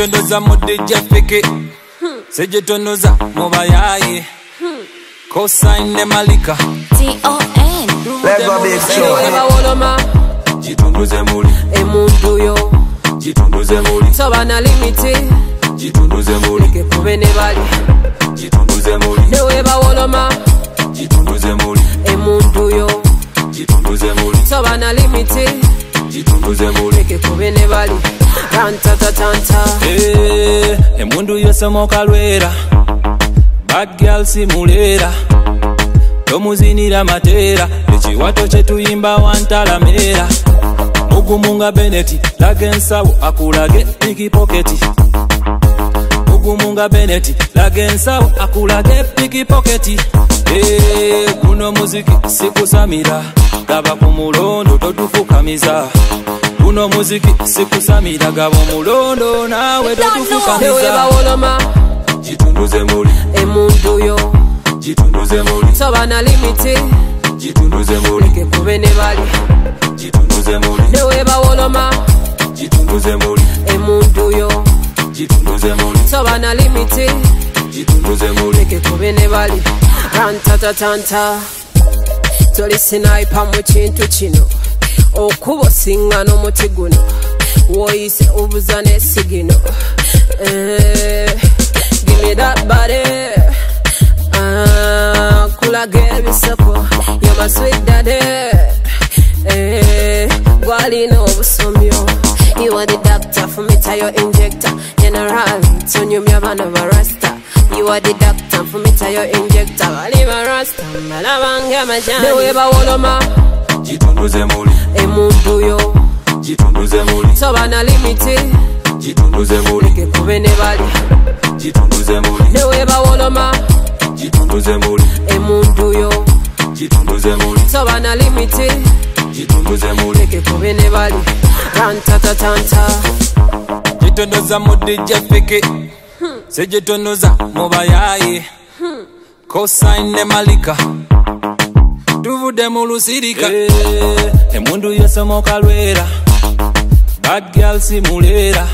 gitondoza mu dj fiki sigitonoza mu bayaye cosign ne malika T-O-N. Lego Big Show. ebawoloma gitunduze muli. Emuntu yo. Gitunduze muli. Toba na limiti. Gitunduze muli. Gekube ne bali. Gitunduze muli. Newebawoloma gitunduze muli. Emuntu yo. Gitunduze muli. Toba na limiti. Gitunduze muli. Gekube emundu yosomoka lwera bad girl simuleera tomuzinira mateera ekiwato kyetuyimba wantalameera mugumu nga beneti laga ensawo akulage pikipoketi mugumu nga beneti laga ensawo akulage pikipoketi Eh, guno muziki sikusamira gaba ku mulondo totufukamiza guno muziki sikusamira gaba omulondo naawe totufukamiza newebawoloma gitunduze muli. Emuntu yo. Gitunduze muli. Toba na limiti. Gitunduze muli. Gekube ne bali. Gitunduze muli. Newebawoloma gitunduze muli. Emuntu yo. Gitunduze muli. Toba na limiti. Gitunduze muli. Gekube ne bali. Rantatatanta toli sinaipa mu kintu kino okuba osiŋŋana omuti guno. Woyise obuza n'essigino Eh, gimidabale kulaga ebiseko yomaswidade gwalina obusomyo You are the doctor for me tell your injector. General, tonyumya bana barasta You are the doctor for me tell your injector. Bali barasta, balabanga amajani Newebawoloma, gitunduze muli emuntu yo. Gitunduze muli. Toba na limiti, gitunduze muli. Gekube ne bali. Gitunduze muli. Newebawoloma, gitunduze muli. Emuntu yo. Gitunduze muli. Toba na limiti, gitunduze muli. Gekube ne bali. Rantatatanta gitondoza mu dj fiki. Sigitonoza mu bayaye cosign ne malika tuvudde mu lusirika Eh, emundu yosomoka lwera bad girl simuleera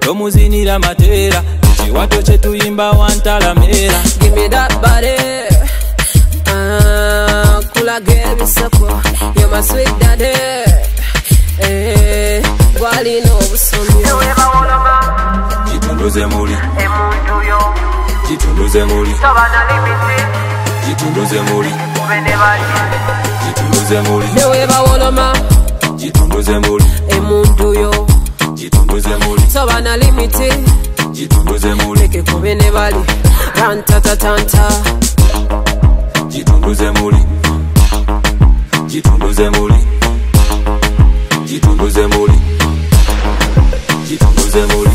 tomuzinira mateera ekiwato kyetuyimba wantalameera Give me that body. Ah, kulaga ebiseko. You're my sweet daddy. Eh, gwalina obusomyo. gitunduze muli gitunduze muli gitunduze muli gitunduze muli Newebawoloma, gitunduze muli emuntu yo. gitunduze muli Toba na limiti, gitunduze muli gekube ne bali. Rantatatanta. gitunduze muli gitunduze muli gitunduze muli gitunduze muli